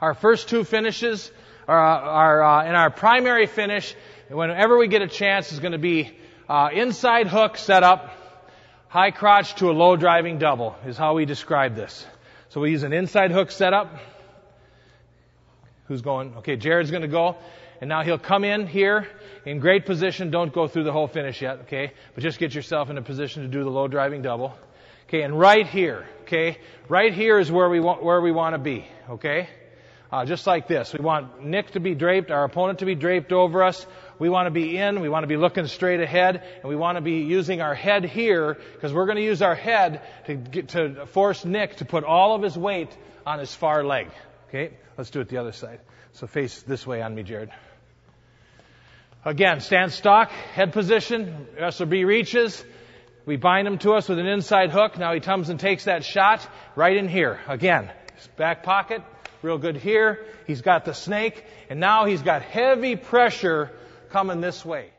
Our first two finishes are, are uh, in our primary finish. Whenever we get a chance, is going to be uh, inside hook setup, high crotch to a low driving double is how we describe this. So we use an inside hook setup. Who's going? Okay, Jared's going to go. And now he'll come in here in great position. Don't go through the whole finish yet, okay? But just get yourself in a position to do the low driving double. Okay, and right here, okay? Right here is where we want, where we want to be, okay? Uh, just like this. We want Nick to be draped, our opponent to be draped over us. We want to be in, we want to be looking straight ahead, and we want to be using our head here, because we're going to use our head to, get, to force Nick to put all of his weight on his far leg. Okay? Let's do it the other side. So face this way on me, Jared. Again, stand stock, head position, SOB reaches. We bind him to us with an inside hook. Now he comes and takes that shot right in here. Again, back pocket, real good here. He's got the snake, and now he's got heavy pressure coming this way.